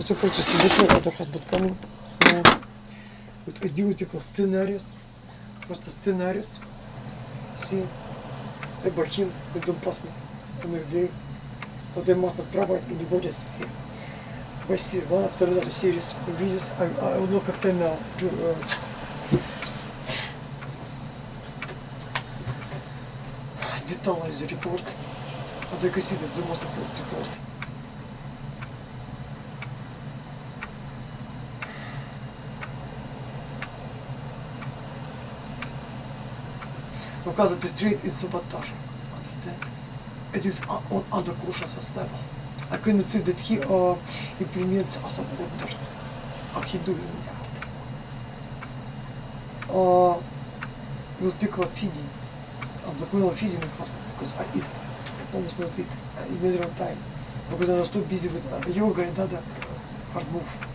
Просто хочу, чтобы человек это хоть буткану снял. Вот такой диутикл сценарий. Просто сценарий. Си. Эбахим. Эдом пасму. НХД. Подай мастер правайт и не бойтесь си. Баси. Ван автор дата сирис. Увидеть. I will look after now. To, uh, Details report. I think I see that the most because the street is sabotaging. Understand? It is on other cautious level. I cannot say that he uh, implements some orders. Are he doing that? Uh, you speak about feeding. I'm blackmailing feeding in hospital because I eat almost not eat in middle of time because I was too busy with uh, yoga and other hard move.